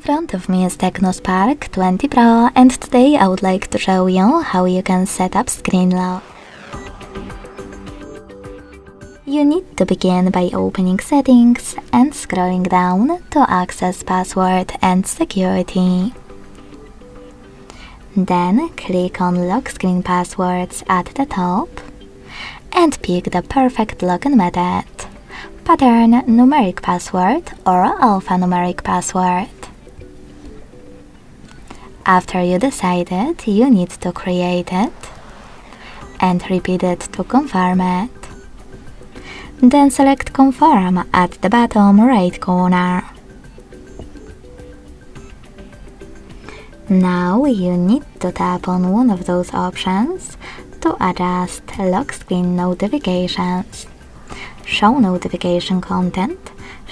In front of me is TECNO Spark 20 Pro and today I would like to show you how you can set up screen lock. You need to begin by opening settings and scrolling down to access password and security. Then click on lock screen passwords at the top and pick the perfect login method pattern numeric password or alphanumeric password. After you decided, you need to create it and repeat it to confirm it. Then select confirm at the bottom right corner. Now you need to tap on one of those options to adjust lock screen notifications. Show notification content,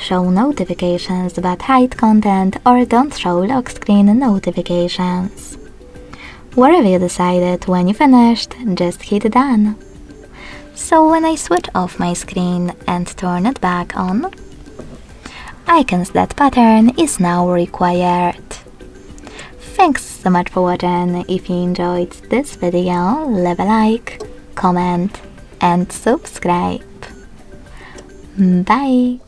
show notifications but hide content or don't show lock screen notifications. Wherever you decided when you finished, just hit done. So when I switch off my screen and turn it back on, icons that pattern is now required. Thanks so much for watching. If you enjoyed this video, leave a like, comment and subscribe. Bye!